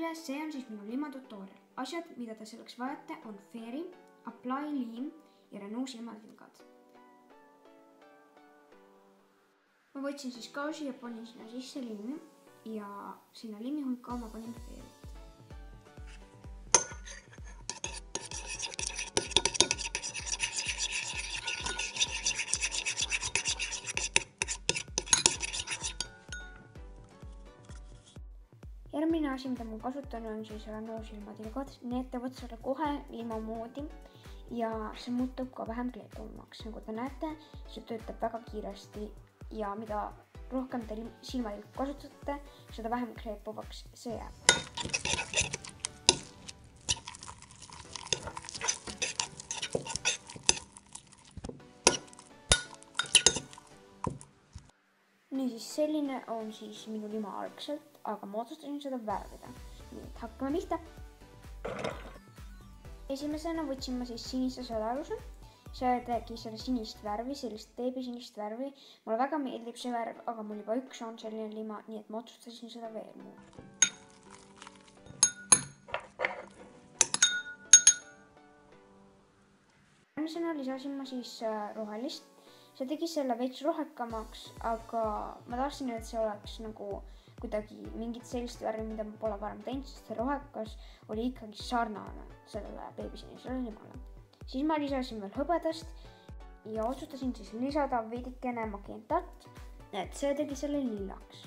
kõigile, see on siis minu lima tutorial. asjad, mida te selleks vajate, on Fairy, Apply liim ja Renault silmatilgad. ma võtsin siis gaaži ja panin sinna sisse liimi ja sinna liimi hulka ma panin Fairyt. Järgmine asi, mida ma kasutan, on siis Renault silmatilgad, need teevad selle kohe ilma moodi. Ja see muutub ka vähem kleepuvamaks, nagu te näete, see töötab väga kiiresti. Ja mida rohkem te silmatilka kasutate, seda vähem kleepuvaks see jääb. Niisiis, selline on siis minu lima algselt, aga ma otsustasin seda värvida. nii et hakkame pihta. esimesena võtsin ma siis sinise sõelaluse. see tegi selle sinist värvi, sellist beebisinist värvi. mulle väga meeldib see värv, aga mul juba üks on selline lima, nii et ma otsustasin seda veel muuta. järgmisena lisasin ma siis rohelist see tegi selle veits rohekamaks, aga ma tahtsin, et see oleks nagu kuidagi mingit sellist värvi, mida ma pole varem teinud, sest see rohekas oli ikkagi sarnane sellele beebisinisele limale. siis ma lisasin veel hõbedast ja otsustasin siis lisada veidikene magentat, et see tegi selle lillaks